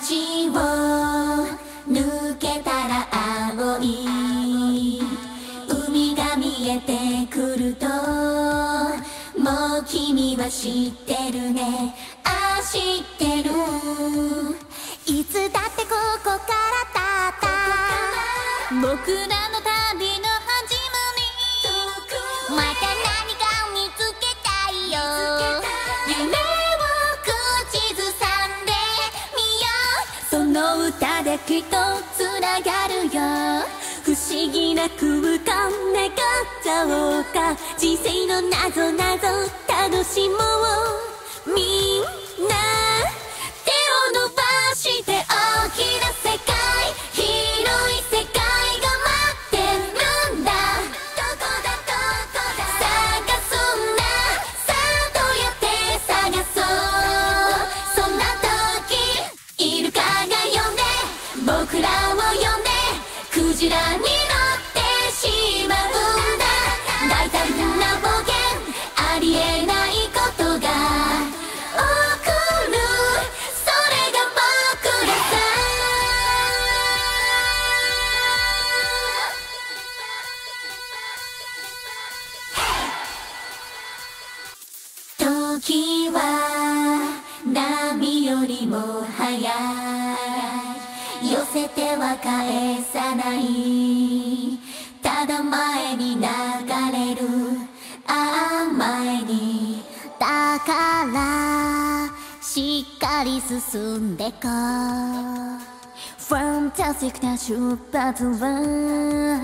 街を抜けたら青い海が見えてくるともう君は知ってるね。ああ知ってる。いつだってここからたった。僕らの歌できっとつながるよ。不思議な空間願っちゃおうか。人生の謎謎楽しもう。みんな。時は波よりも速い寄せては返さない。ただ前に流れる。ああ前に。だからしっかり進んでこうファンタスティックな出発は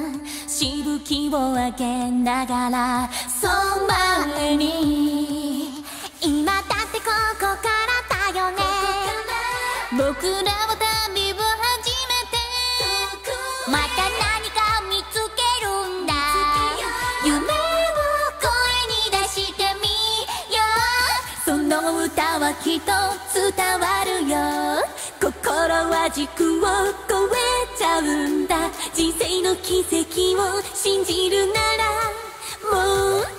しぶきを上げながらその前に。ここからだよね。僕らは旅を始めて。また何か見つけるんだ。夢を声に出してみよう。その歌はきっと伝わるよ。心は軸を超えちゃうんだ。人生の奇跡を信じるならもっ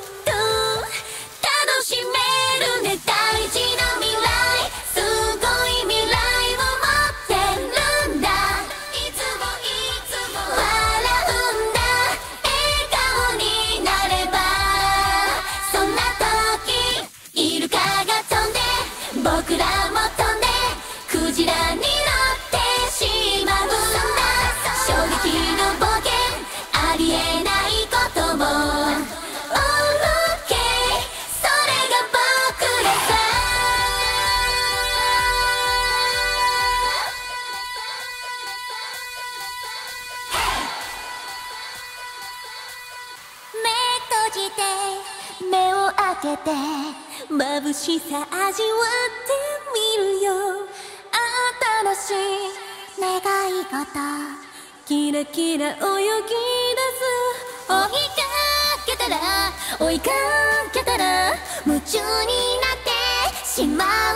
じて目を開けて眩しさ味わってみるよ新しい願い事キラキラ泳ぎ出す追いかけたら追いかけたら夢中になってしまう